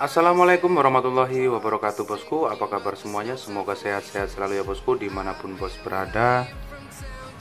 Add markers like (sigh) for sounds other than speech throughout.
Assalamualaikum warahmatullahi wabarakatuh bosku. Apa kabar semuanya? Semoga sehat-sehat selalu ya bosku Di mana pun bos berada.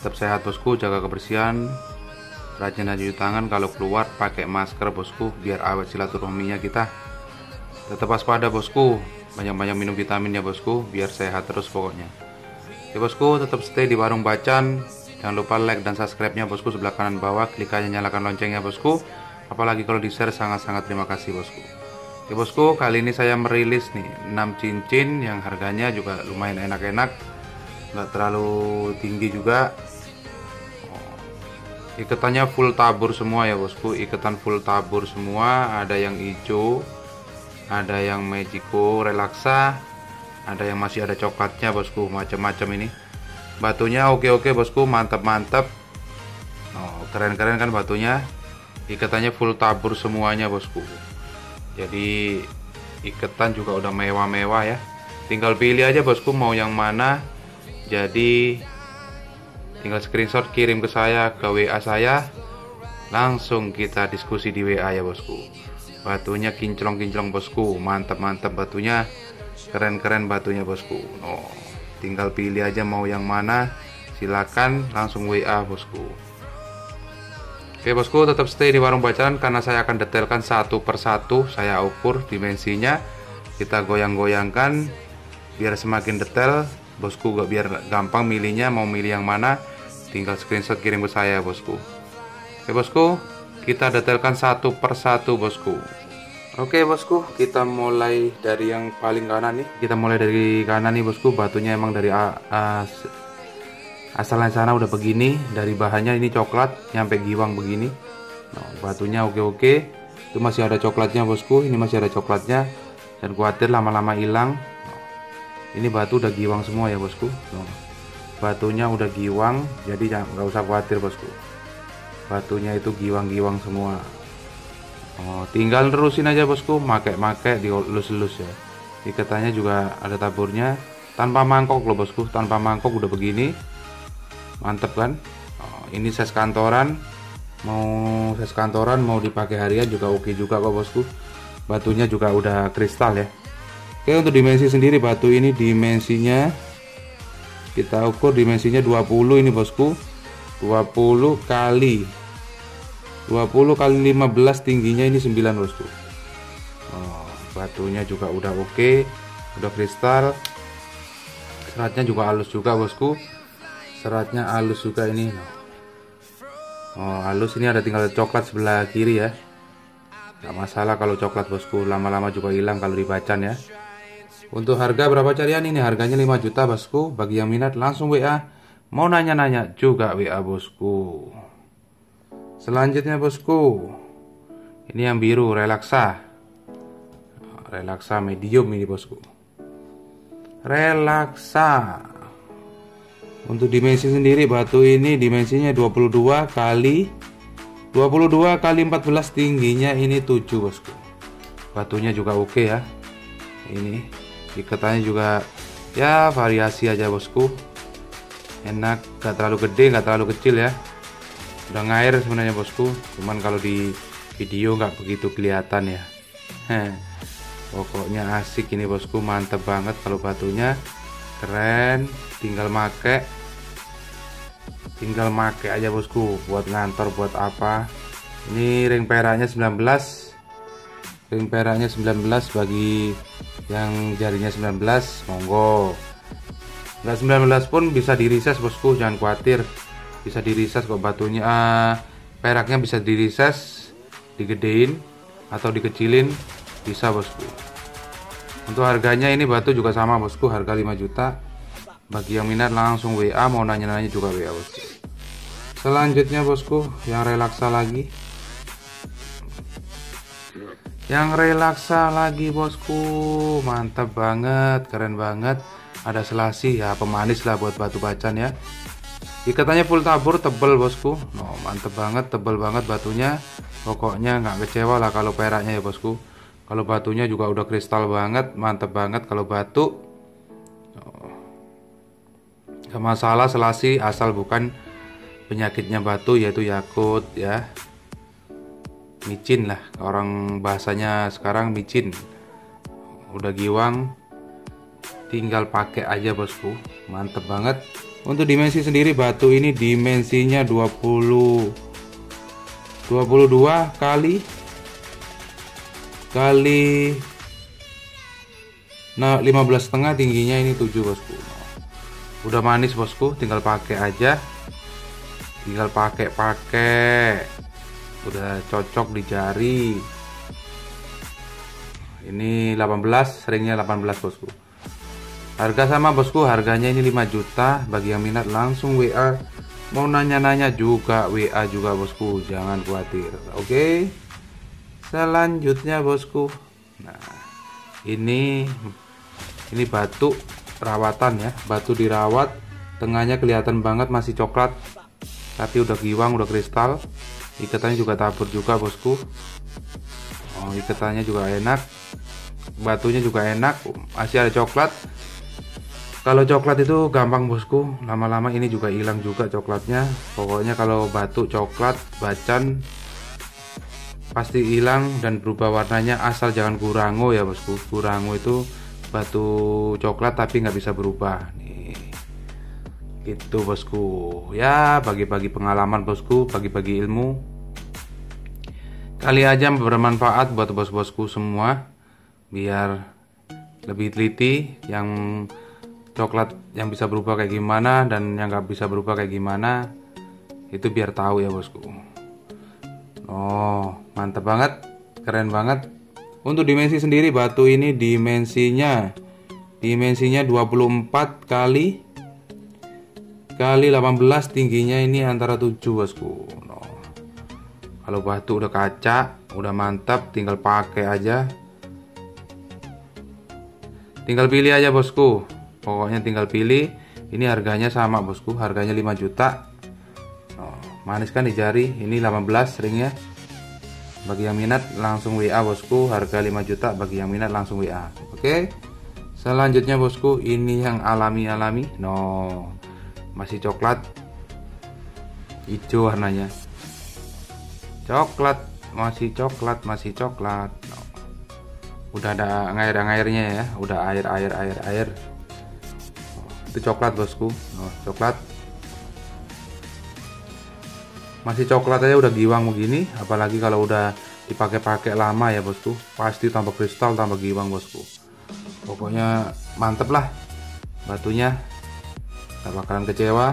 Tetap sehat bosku. Jaga kebersihan. Rajin cuci tangan Kalau keluar pakai masker bosku Biar awet silaturahminya kita Tetap waspada bosku. Banyak-banyak minum vitamin ya bosku Biar sehat terus pokoknya. Ya bosku tetap stay di warung bacan Jangan lupa like dan subscribe-nya bosku. Sebelah kanan bawah Klik aja nyalakan loncengnya bosku. Apalagi kalau di share sangat-sangat terima kasih bosku. Oke bosku, kali ini saya merilis nih 6 cincin yang harganya juga lumayan enak-enak. Nggak terlalu tinggi juga. Iketannya full tabur semua ya bosku. Iketan full tabur semua. Ada yang hijau Ada yang magico relaksa Ada yang masih ada coklatnya bosku. Macam-macam ini Batunya oke-oke bosku Mantap-mantap Oh, Keren-keren kan batunya. Iketannya full tabur semuanya bosku. Jadi iketan juga udah mewah-mewah ya. Tinggal pilih aja bosku mau yang mana. Jadi tinggal screenshot kirim ke saya ke WA saya. Langsung kita diskusi di WA ya bosku. Batunya kinclong-kinclong bosku. Mantap-mantap batunya. Keren-keren batunya bosku. Oh, tinggal pilih aja mau yang mana. Silakan langsung WA bosku. Oke bosku tetap stay di warung bacaan karena saya akan detailkan satu persatu saya ukur dimensinya. Kita goyang-goyangkan biar semakin detail. Bosku gak biar gampang milihnya mau milih yang mana. Tinggal screenshot kirim ke saya bosku. Oke bosku kita detailkan satu persatu bosku Oke bosku kita mulai dari yang paling kanan nih. Kita mulai dari kanan nih bosku. Batunya emang dari A, A, asalnya sana udah begini. Dari bahannya ini coklat nyampe giwang begini. Nah, batunya oke-oke. Itu masih ada coklatnya bosku. Ini masih ada coklatnya. Dan khawatir lama-lama hilang. Ini batu udah giwang semua ya bosku. Nah, batunya udah giwang jadi nggak usah khawatir bosku. Batunya itu giwang-giwang semua oh, tinggal terusin aja bosku. Make-make dielus-elus ya. Ikatannya juga ada taburnya. Tanpa mangkok loh bosku. Tanpa mangkok udah begini. Mantep kan? Oh, ini size kantoran. Mau size kantoran mau dipakai harian juga oke juga kok bosku. Batunya juga udah kristal ya. Oke untuk dimensi sendiri batu ini dimensinya kita ukur dimensinya 20 ini bosku. 20 kali 20 kali 15 tingginya ini 9 bosku oh, batunya juga udah oke udah kristal. Seratnya juga halus juga bosku. Seratnya halus juga ini. Oh halus. Ini ada tinggal coklat sebelah kiri ya. Nggak masalah kalau coklat bosku. Lama-lama juga hilang kalau dibacan ya. Untuk harga berapa carian ini? Harganya 5 juta bosku. Bagi yang minat langsung WA mau nanya-nanya juga WA bosku selanjutnya bosku. Ini yang biru relaksa. Relaksa medium ini bosku. Relaksa. Untuk dimensi sendiri batu ini dimensinya 22 kali 22 kali 14 tingginya ini 7 bosku. Batunya juga oke okay ya. Ini ikatannya juga ya variasi aja bosku. Enak gak terlalu gede gak terlalu kecil ya udah ngair sebenarnya bosku. Cuman kalau di video nggak begitu kelihatan ya. Pokoknya asik ini bosku. Mantep banget kalau batunya. Keren. Tinggal make. Tinggal make aja bosku. Buat ngantor buat apa. Ini ring peraknya 19 ring peraknya 19 bagi yang jarinya 19 monggo. Nggak 19 pun bisa dirises bosku. Jangan khawatir bisa dirises kok batunya. Ah, peraknya bisa dirises digedein atau dikecilin. Bisa bosku. Untuk harganya ini batu juga sama bosku. Harga 5 juta. Bagi yang minat langsung WA mau nanya-nanya juga WA bosku selanjutnya bosku yang relaksa lagi. Yang relaksa lagi bosku. Mantap banget keren banget. Ada selasi ya pemanis lah buat batu bacan ya ikatannya full tabur tebel bosku. Oh, mantep banget tebel banget batunya. Pokoknya nggak kecewa lah kalau peraknya ya bosku. Kalau batunya juga udah kristal banget mantep banget kalau batu. Gak masalah selasi asal bukan penyakitnya batu yaitu yakut ya. Micin lah orang bahasanya sekarang micin. Udah giwang tinggal pakai aja bosku. Mantep banget untuk dimensi sendiri batu ini dimensinya 20 22 kali kali nah 15 setengah tingginya ini 7 bosku. Udah manis bosku tinggal pakai aja. Tinggal pakai pakai. Udah cocok di jari. Ini 18 seringnya 18 bosku harga sama bosku. Harganya ini 5 juta. Bagi yang minat langsung WA mau nanya-nanya juga WA juga bosku. Jangan khawatir. Oke? Selanjutnya bosku. Nah ini ini batu rawatan ya. Batu dirawat. Tengahnya kelihatan banget masih coklat. Tapi udah giwang udah kristal. Ikatannya juga tabur juga bosku. Oh ikatannya juga enak. Batunya juga enak. Masih ada coklat kalau coklat itu gampang bosku. Lama-lama ini juga hilang juga coklatnya. Pokoknya kalau batu coklat bacan pasti hilang dan berubah warnanya. Asal jangan kurango ya bosku. Kurango itu batu coklat tapi nggak bisa berubah. Nih itu bosku. Ya bagi-bagi pengalaman bosku. Bagi-bagi ilmu. Kali aja bermanfaat buat bos-bosku semua. Biar lebih teliti yang coklat yang bisa berubah kayak gimana dan yang nggak bisa berubah kayak gimana itu biar tahu ya bosku. Oh mantap banget keren banget. Untuk dimensi sendiri batu ini dimensinya dimensinya 24 kali kali 18 tingginya ini antara 7 bosku. Kalau batu udah kaca udah mantap tinggal pakai aja. Tinggal pilih aja bosku pokoknya tinggal pilih. Ini harganya sama bosku. Harganya 5 juta. Oh, manis kan di jari. Ini 18 ringnya. Bagi yang minat langsung WA bosku. Harga 5 juta bagi yang minat langsung WA oke? Selanjutnya bosku ini yang alami-alami. No masih coklat. Hijau warnanya. Coklat masih coklat masih coklat. Udah ada air airnya ya. Udah air air air air itu coklat bosku. Oh, coklat. Masih coklat aja udah giwang begini apalagi kalau udah dipakai-pakai lama ya bosku. Pasti tambah kristal tambah giwang bosku. Pokoknya mantep lah batunya. Tak bakalan kecewa.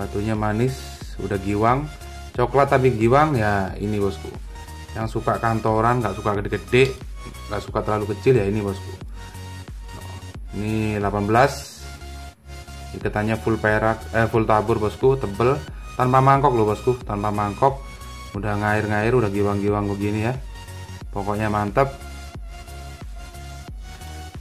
Batunya manis udah giwang. Coklat tapi giwang ya ini bosku. Yang suka kantoran nggak suka gede-gede nggak suka terlalu kecil ya ini bosku. Ini 18 ikatannya full perak eh full tabur bosku. Tebel. Tanpa mangkok loh bosku. Tanpa mangkok. Udah ngair-ngair udah giwang-giwang begini ya. Pokoknya mantap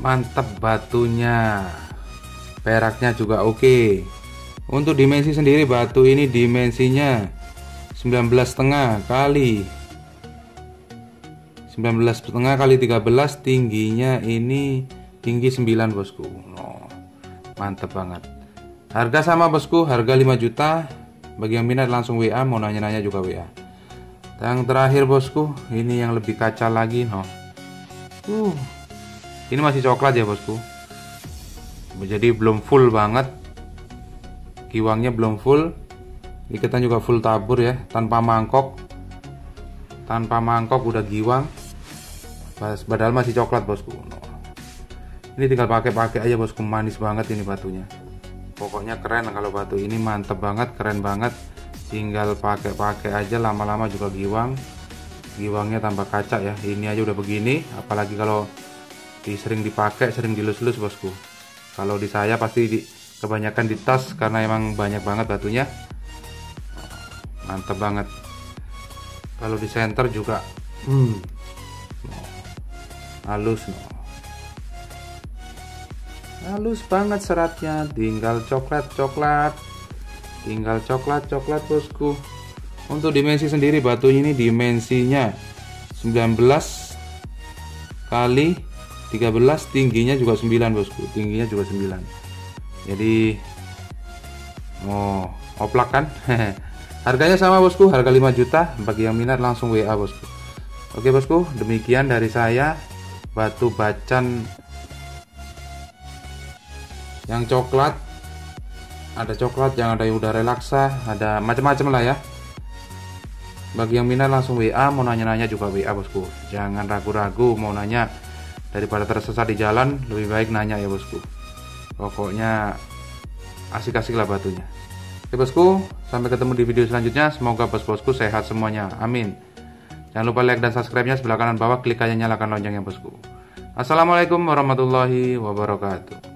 mantap batunya. Peraknya juga oke. Okay. Untuk dimensi sendiri batu ini dimensinya 19 setengah kali 19 setengah kali 13 tingginya ini tinggi 9 bosku. Oh, mantep banget. Harga sama bosku. Harga 5 juta. Bagi yang minat langsung WA mau nanya-nanya juga WA yang terakhir bosku ini yang lebih kaca lagi no. Uh, ini masih coklat ya bosku. Jadi belum full banget. Giwangnya belum full. Ikatan juga full tabur ya tanpa mangkok. Tanpa mangkok udah giwang padahal masih coklat bosku. Ini tinggal pakai-pakai aja bosku. Manis banget ini batunya. Pokoknya keren kalau batu ini mantep banget keren banget. Tinggal pakai-pakai aja lama-lama juga giwang. Giwangnya tambah kaca ya. Ini aja udah begini apalagi kalau sering dipakai sering dilus-lus bosku. Kalau di saya pasti di kebanyakan di tas karena emang banyak banget batunya. Mantap banget. Kalau di center juga hmm, halus halus banget seratnya. Tinggal coklat coklat. Tinggal coklat coklat bosku. Untuk dimensi sendiri batunya ini dimensinya 19 kali 13 tingginya juga 9 bosku. Tingginya juga 9 jadi mau oplak kan? (laughs) Harganya sama bosku. Harga 5 juta. Bagi yang minat langsung WA bosku. Oke bosku. Demikian dari saya batu bacan yang coklat. Ada coklat yang ada udah relaksa ada macam-macam lah ya. Bagi yang minat langsung WA mau nanya-nanya juga WA bosku. Jangan ragu-ragu mau nanya. Daripada tersesat di jalan lebih baik nanya ya bosku. Pokoknya asik-asik lah batunya. Oke bosku sampai ketemu di video selanjutnya. Semoga bos-bosku sehat semuanya. Amin jangan lupa like dan subscribe nya sebelah kanan bawah klik aja nyalakan loncengnya bosku. Assalamualaikum warahmatullahi wabarakatuh